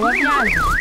我要第